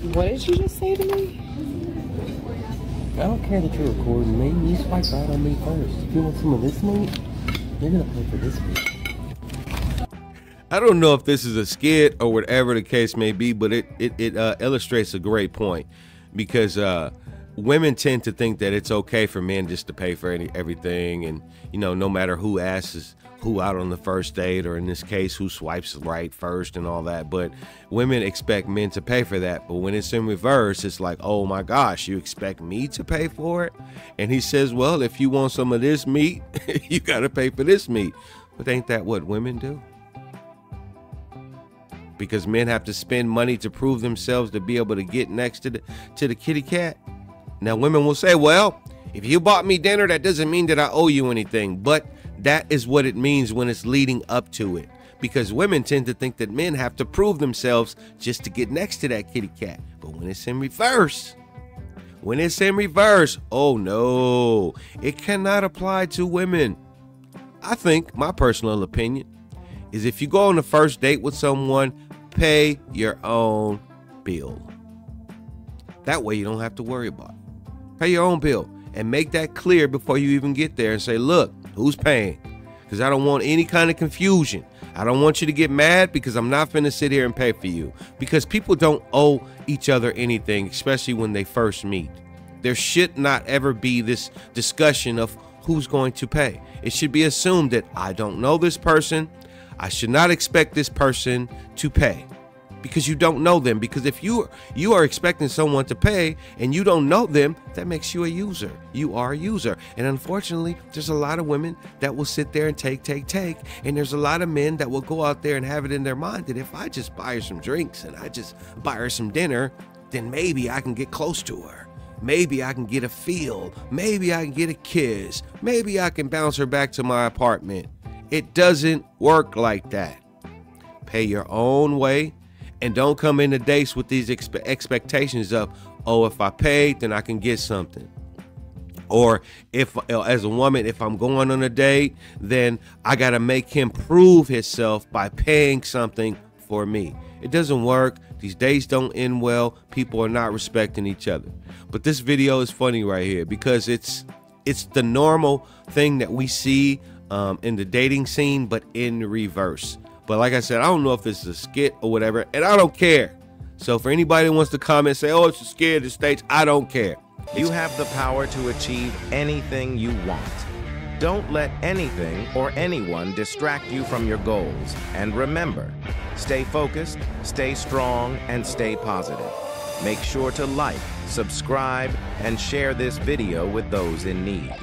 What did you just say to me? I don't care that you're recording me. You swipe right on me first. If you want some of this meat, you're gonna pay for this meat. I don't know if this is a skit or whatever the case may be, but it it, it uh, illustrates a great point because uh, women tend to think that it's okay for men just to pay for any, everything, and you know, no matter who asks who out on the first date, or in this case, who swipes right first and all that. But women expect men to pay for that. But when it's in reverse, it's like, oh my gosh, you expect me to pay for it? And he says, well, if you want some of this meat, you got to pay for this meat. But ain't that what women do? Because men have to spend money to prove themselves to be able to get next to the to the kitty cat. Now women will say, well, if you bought me dinner, that doesn't mean that I owe you anything. But that is what it means when it's leading up to it. Because women tend to think that men have to prove themselves just to get next to that kitty cat. But when it's in reverse, when it's in reverse, oh no, it cannot apply to women. I think, my personal opinion, is if you go on the first date with someone, pay your own bill. That way you don't have to worry about it. Pay your own bill and make that clear before you even get there and say, look, Who's paying? Because I don't want any kind of confusion. I don't want you to get mad because I'm not going to sit here and pay for you. Because people don't owe each other anything, especially when they first meet. There should not ever be this discussion of who's going to pay. It should be assumed that I don't know this person. I should not expect this person to pay because you don't know them because if you you are expecting someone to pay and you don't know them that makes you a user you are a user and unfortunately there's a lot of women that will sit there and take take take and there's a lot of men that will go out there and have it in their mind that if I just buy her some drinks and I just buy her some dinner then maybe I can get close to her Maybe I can get a feel. Maybe I can get a kiss. Maybe I can bounce her back to my apartment. It doesn't work like that. Pay your own way and don't come into dates with these expe- expectations of oh if i paid then i can get something. Or if uh, as a woman if i'm going on a date then i got to make him prove himself by paying something for me. It doesn't work. These days don't end well. People are not respecting each other. But this video is funny right here because it's it's the normal thing that we see um, in the dating scene but in reverse but like I said, I don't know if it's a skit or whatever, and I don't care. So for anybody who wants to comment, say, oh, it's a skit, it states, I don't care. You have the power to achieve anything you want. Don't let anything or anyone distract you from your goals. And remember, stay focused, stay strong, and stay positive. Make sure to like, subscribe, and share this video with those in need.